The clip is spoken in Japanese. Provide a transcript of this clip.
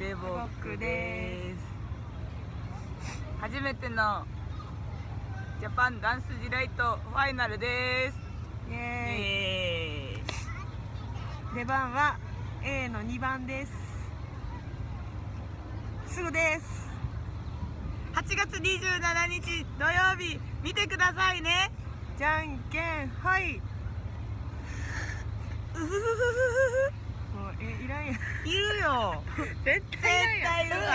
DEBOC です。初めての JAPAN DANCE DELIGHT ファイナルです。イエーイ。出番は A の2番です。すぐです。8月27日土曜日。見てくださいね。じゃんけんはい。うふふふふふもうえいらんやん。いるよ。絶絶対いるから